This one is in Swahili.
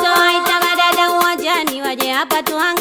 watoto waita waje hapa tuanga